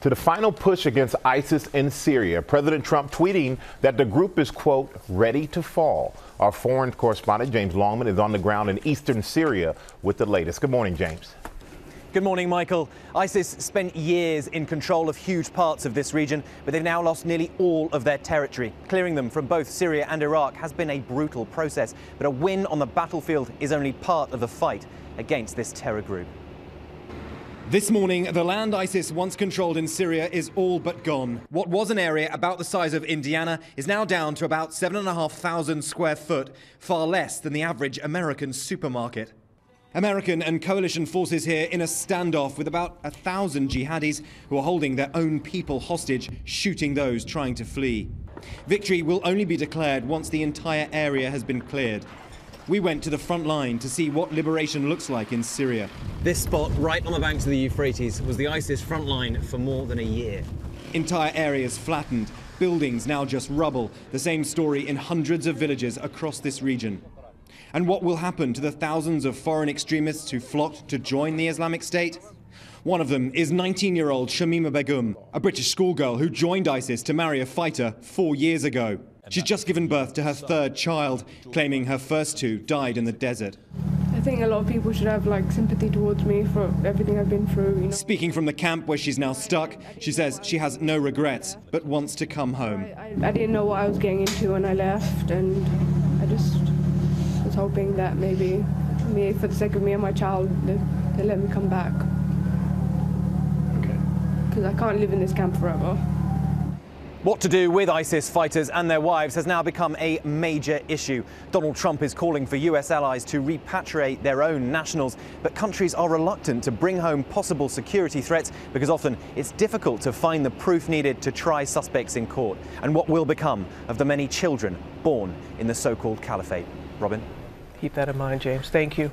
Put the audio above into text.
to the final push against ISIS in Syria. President Trump tweeting that the group is, quote, ready to fall. Our foreign correspondent, James Longman, is on the ground in eastern Syria with the latest. Good morning, James. Good morning, Michael. ISIS spent years in control of huge parts of this region, but they've now lost nearly all of their territory. Clearing them from both Syria and Iraq has been a brutal process, but a win on the battlefield is only part of the fight against this terror group. This morning, the land ISIS once controlled in Syria is all but gone. What was an area about the size of Indiana is now down to about 7,500 square foot, far less than the average American supermarket. American and coalition forces here in a standoff with about a thousand jihadis who are holding their own people hostage, shooting those trying to flee. Victory will only be declared once the entire area has been cleared. We went to the front line to see what liberation looks like in Syria. This spot, right on the banks of the Euphrates, was the ISIS front line for more than a year. Entire areas flattened, buildings now just rubble. The same story in hundreds of villages across this region. And what will happen to the thousands of foreign extremists who flocked to join the Islamic State? One of them is 19 year old Shamima Begum, a British schoolgirl who joined ISIS to marry a fighter four years ago. She's just given birth to her third child, claiming her first two died in the desert. I think a lot of people should have like sympathy towards me for everything I've been through. You know? Speaking from the camp where she's now stuck, she says she has no regrets but wants to come home. I, I, I didn't know what I was getting into when I left, and I just was hoping that maybe, me, for the sake of me and my child, they, they let me come back. Because I can't live in this camp forever. What to do with ISIS fighters and their wives has now become a major issue. Donald Trump is calling for US allies to repatriate their own nationals, but countries are reluctant to bring home possible security threats because often it's difficult to find the proof needed to try suspects in court. And what will become of the many children born in the so called caliphate? Robin? Keep that in mind, James. Thank you.